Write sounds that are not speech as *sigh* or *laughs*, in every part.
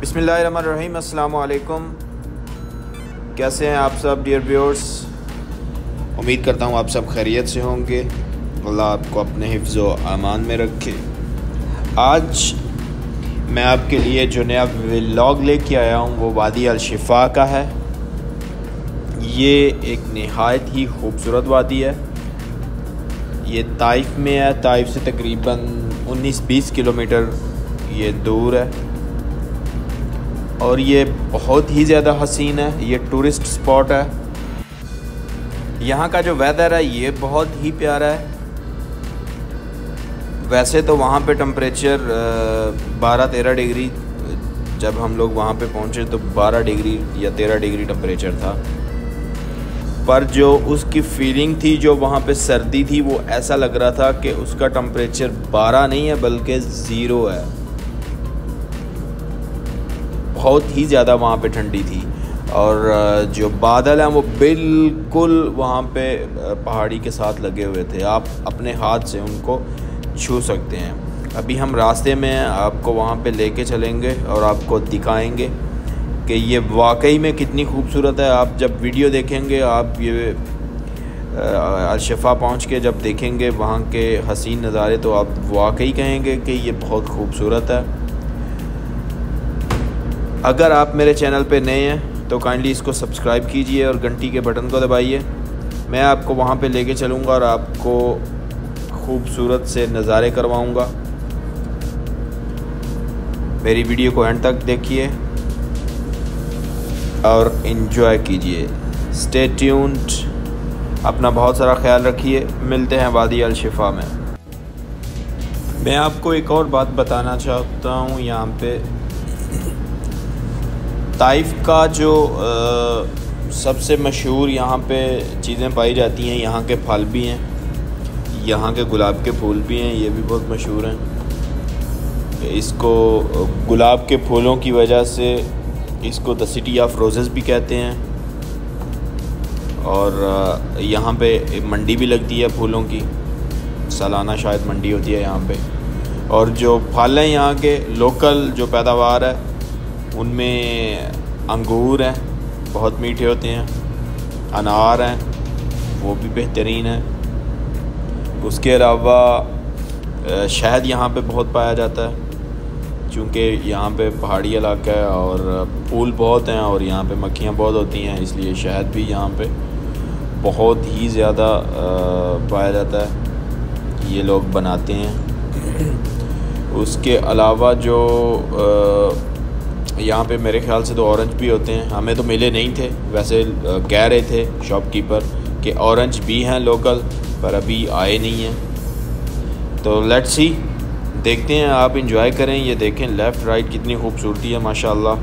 बिसमीम अल्लाम कैसे हैं आप सब, डियर व्यूअर्स? उम्मीद करता हूँ आप सब खैरियत से होंगे। अल्लाह आपको अपने हिफ्ज़ अमान में रखे। आज मैं आपके लिए जो नया व्लॉग लेके आया हूँ, वो वादी अलशिफ़ा का है। ये एक नहायत ही खूबसूरत वादी है। ये ताइफ में है, ताइफ से तकरीबन 19-20 किलोमीटर ये दूर है। और ये बहुत ही ज़्यादा हसीन है, ये टूरिस्ट स्पॉट है। यहाँ का जो वेदर है, ये बहुत ही प्यारा है। वैसे तो वहाँ पे टम्परेचर बारह तेरह डिग्री, जब हम लोग वहाँ पे पहुँचे तो बारह डिग्री या तेरह डिग्री टम्परेचर था। पर जो उसकी फीलिंग थी, जो वहाँ पे सर्दी थी, वो ऐसा लग रहा था कि उसका टम्परेचर बारह नहीं है, बल्कि ज़ीरो है। बहुत ही ज़्यादा वहाँ पे ठंडी थी। और जो बादल हैं वो बिल्कुल वहाँ पे पहाड़ी के साथ लगे हुए थे। आप अपने हाथ से उनको छू सकते हैं। अभी हम रास्ते में आपको वहाँ पे लेके चलेंगे और आपको दिखाएँगे कि ये वाकई में कितनी खूबसूरत है। आप जब वीडियो देखेंगे, आप ये अलशफ़ा पहुँच के जब देखेंगे वहाँ के हसीन नज़ारे तो आप वाकई कहेंगे कि ये बहुत खूबसूरत है। अगर आप मेरे चैनल पे नए हैं तो काइंडली इसको सब्सक्राइब कीजिए और घंटी के बटन को दबाइए। मैं आपको वहाँ पे लेके चलूँगा और आपको खूबसूरत से नज़ारे करवाऊँगा। मेरी वीडियो को एंड तक देखिए और इन्जॉय कीजिए। स्टे ट्यून्ड अपना बहुत सारा ख्याल रखिए। मिलते हैं वादी अलशिफ़ा में। मैं आपको एक और बात बताना चाहता हूँ यहाँ पे। ताइफ का जो सबसे मशहूर यहाँ पे चीज़ें पाई जाती हैं, यहाँ के फल भी हैं, यहाँ के गुलाब के फूल भी हैं, ये भी बहुत मशहूर हैं। इसको, गुलाब के फूलों की वजह से इसको द सिटी ऑफ़ रोज़ेस भी कहते हैं। और यहाँ पे मंडी भी लगती है फूलों की, सालाना शायद मंडी होती है यहाँ पे। और जो फल हैं यहाँ के, लोकल जो पैदावार है, उनमें अंगूर हैं बहुत मीठे होते हैं अनार हैं वो भी बेहतरीन है। उसके अलावा शहद यहाँ पे बहुत पाया जाता है चूँकि यहाँ पे पहाड़ी इलाका है और फूल बहुत हैं और यहाँ पे मक्खियाँ बहुत होती हैं इसलिए शहद भी यहाँ पे बहुत ही ज़्यादा पाया जाता है ये लोग बनाते हैं। उसके अलावा जो आ, यहाँ पे मेरे ख्याल से तो ऑरेंज भी होते हैं। हमें तो मिले नहीं थे। वैसे कह रहे थे शॉपकीपर कि ऑरेंज भी हैं लोकल पर अभी आए नहीं हैं। तो लेट्स सी देखते हैं, आप इंजॉय करें। ये देखें लेफ़्ट राइट कितनी खूबसूरती है, माशाल्लाह।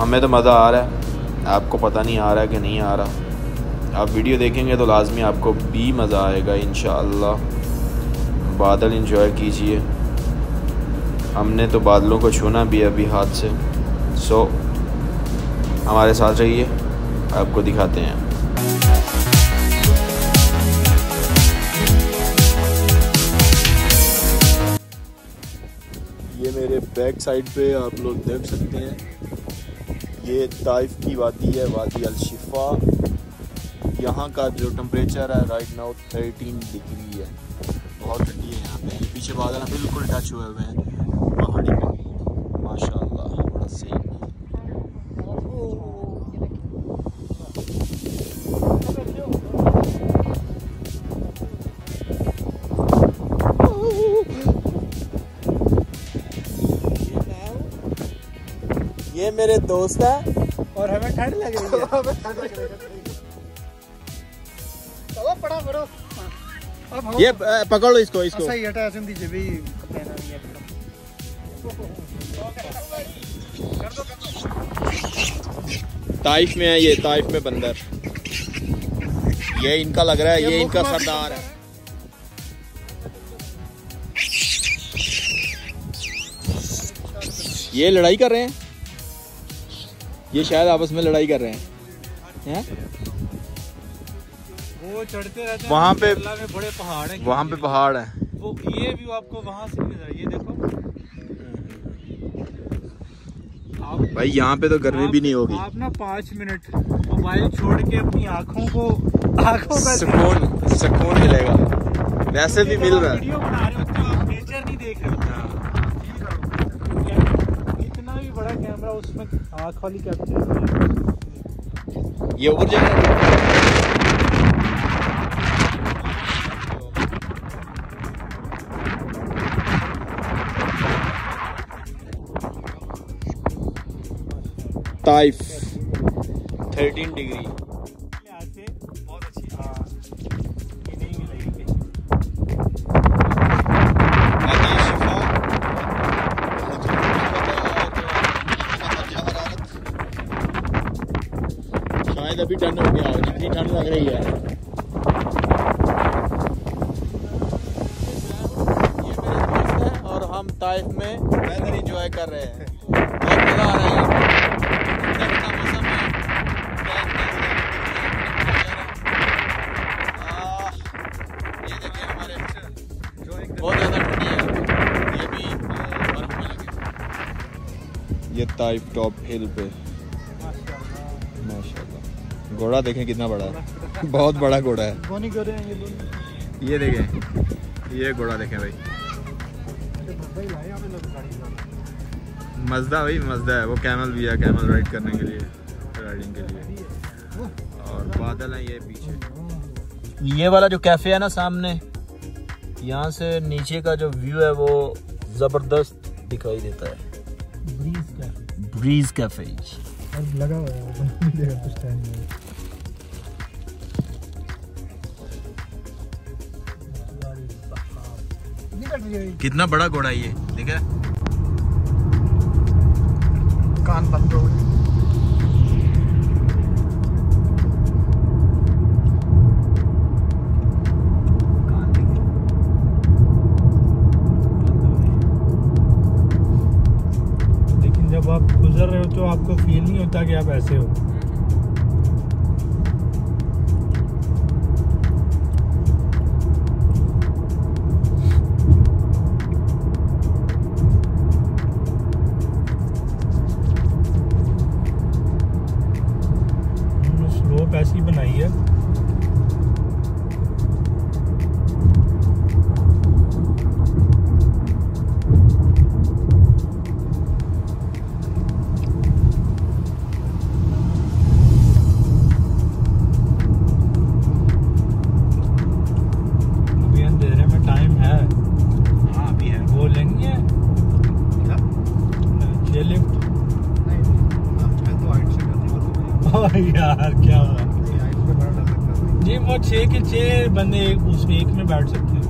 हमें तो मज़ा आ रहा है। आपको पता नहीं आ रहा है कि नहीं आ रहा। आप वीडियो देखेंगे तो लाजमी आपको भी मज़ा आएगा इन बादल इंजॉय कीजिए। हमने तो बादलों को छूना भी अभी हाथ से। सो so, हमारे साथ रहिए आपको दिखाते हैं। ये मेरे बैक साइड पे आप लोग देख सकते हैं। ये ताइफ की वादी है वादी अलशिफा। यहाँ का जो टेम्परेचर है राइट नाउ थर्टीन डिग्री है। बहुत ठंडी है यहाँ पे। पीछे बादल बिल्कुल टच हुए हुए हैं। ये मेरे दोस्त है। और हमें ठंड लग रही है। *laughs* हमें ठंड लग रही है। चलो पड़ा करो अब ये पकड़ लो इसको। इसको सही हटा ऐसे दीजिए भी पहना नहीं है। ताइफ में है ये ताइफ में बंदर। ये इनका लग रहा है ये, ये इनका सरदार है। ये लड़ाई कर रहे हैं? ये शायद आपस में लड़ाई कर रहे हैं। हैं? वो चढ़ते रहते हैं वहाँ पे बड़े पहाड़ हैं। वहाँ पे पहाड़ है। वो ये भी आपको वहाँ से ये देखो। भाई यहाँ पे तो गर्मी भी नहीं होगी। आप ना पाँच मिनट मोबाइल छोड़ के अपनी आँखों को आँखों का सुकून सुकून मिलेगा। वैसे भी मिल रहा है। वीडियो बना रहे होते हो आप नेचर नहीं देख रहे होते कैमरा- भी बड़ा कैमरा उसमें आँख वाली कैप्चर ये ऊपर जाएगा। ताइफ। 13 डिग्री। शायद अभी ठंड हो गया जितनी ठंड लग रही है। ये मेरे दोस्त हैं और हम ताइफ में वेदर एंजॉय कर रहे हैं। ताइफ टॉप हिल पे। माशाल्लाह। घोड़ा देखें कितना बड़ा है। *laughs* बहुत बड़ा घोड़ा है। ये देखें। ये घोड़ा देखें भाई। मजदा भाई मजदा है। वो कैमल भी है कैमल राइड करने के लिए राइडिंग के लिए। और बादल हैं ये पीछे। ये वाला जो कैफ़े है ना सामने यहाँ से नीचे का जो व्यू है वो ज़बरदस्त दिखाई देता है। ब्रीज का। ब्रीज कैफ़े अब लगा हुआ है कुछ टाइम में कितना बड़ा घोड़ा ये ठीक है? कान बंद हो गए। होता कि आप ऐसे हो। छह बंदे एक उसमें एक में बैठ सकते हैं।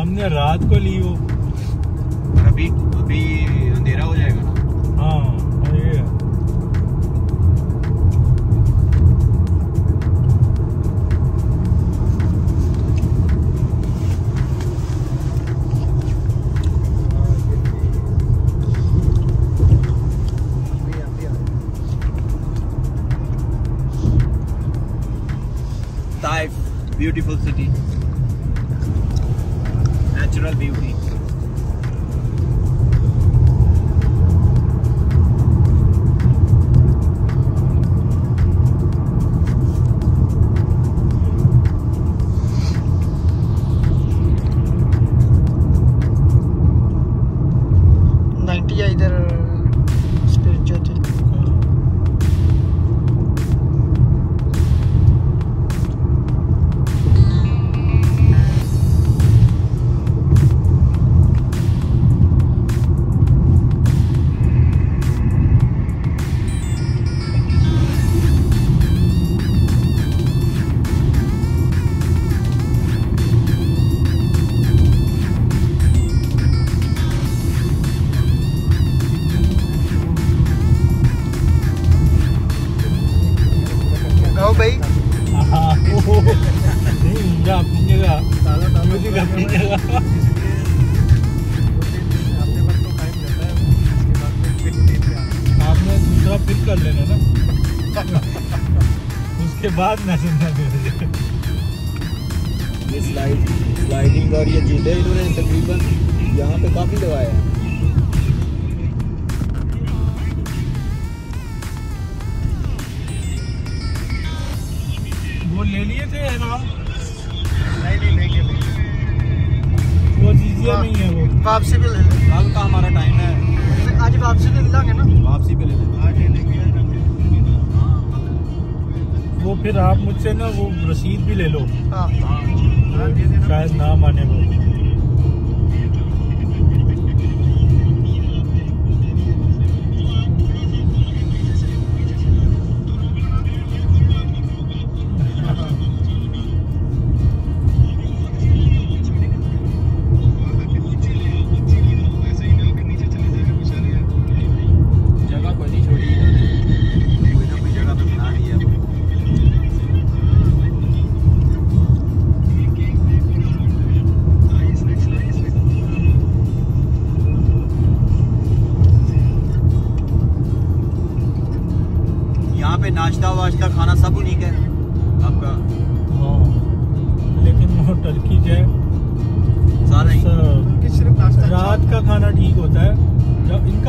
हमने रात को ली वो। अभी अभी अंधेरा हो जाएगा ना? हाँ। Beautiful city. Natural beauty. बाद ना चिंता करें ये स्लाइड स्लाइडिंग और ये जूते इन्होंने तकरीबन यहाँ पे काफ़ी लगाया है। वो ले लिए थे ना नहीं नहीं लेंगे वो नहीं है वो। वापसी पे ले कल का हमारा टाइम है आज वापसी पे मिलांगे ना? वापसी भी ले लेंगे। फिर आप मुझसे ना वो रसीद भी ले लो। हाँ। शायद ना माने वो।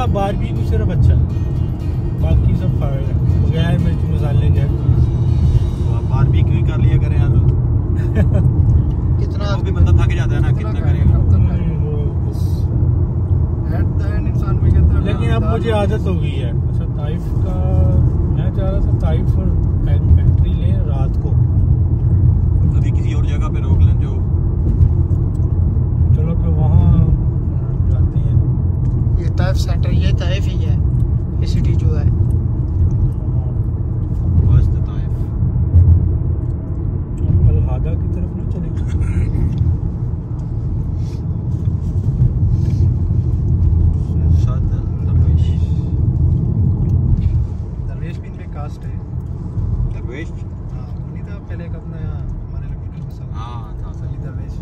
जब इनका बार भी भी सिर्फ़ अच्छा है। बाकी सब फायर है। बगैर मिर्च मसाले के। तो आप बारबेक्यू ही कर लिया करें यार? कितना भी बंदा थक जाता है ना कितना करेगा? हम्म, बस- लेकिन अब मुझे आदत हो गई है। अच्छा ताइफ का मैं चाह रहा था ताइफ और एंट्री लें रात को अभी किसी और जगह पे रोक लें जो चलो फिर वहाँ जाते हैं ये ताइफ सेंटर ये ताइफ ही है ये सिटी जो है मस्त ताइफ अलहादा की तरफ़ नहीं चलेंगे शाद दरवेश दरवेश कास्ट है दरवेश हाँ उन्हीं था पहले एक अपना यहाँ हमारे लोग निकल बसा हाँ था अली दरवेश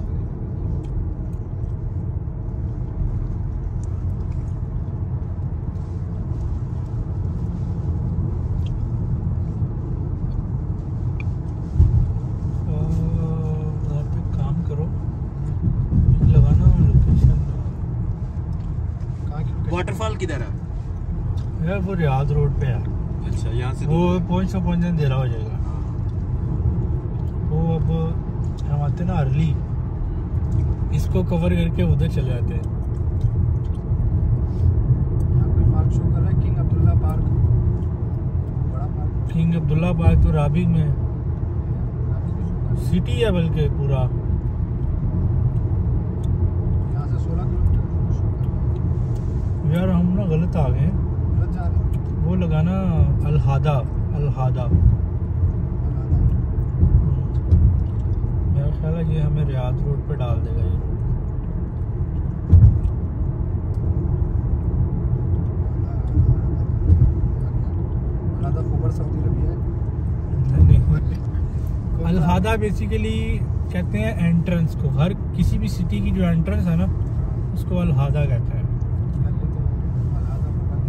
वहाँ पे काम करो लगाना लोकेशन कहाँ की location? वाटरफॉल किधर है? है वो रियाद रोड पे है। अच्छा यहाँ से वो पहुँच से पहुँचने देरा हो जाएगा। वो अब हम आते ना अर्ली। इसको कवर करके उधर चले जाते हैं। पार्क शो कर रहा है किंग अब्दुल्ला पार्क बड़ा पार्क किंग अब्दुल्ला पार्क तो राबी में। है। सिटी है बल्कि पूरा। यहाँ से सोलह किलोमीटर है। यार हम ना गलत आ गए हैं। गलत जा रहे हैं। वो लगाना अलहादा अलहादा। मेरा ख्याल है ये हमें रियाद रोड पे डाल देगा ये है अलहादा बेसिकली कहते हैं एंट्रेंस को हर किसी भी सिटी की जो एंट्रेंस है ना उसको अलहादा कहते हैं यार ये तो अलादा खुबर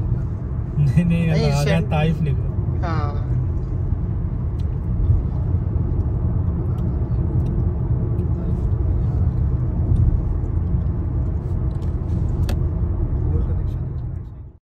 नहीं नहीं नहीं ताइफ लिखो हाँ।